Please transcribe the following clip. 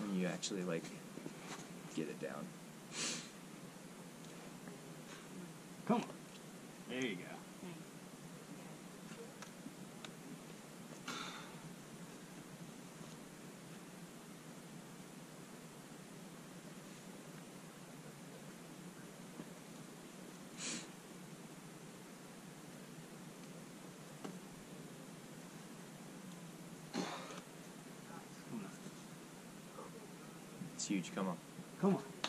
when you actually like get it down. Come on. There you go. It's huge. Come on. Come on.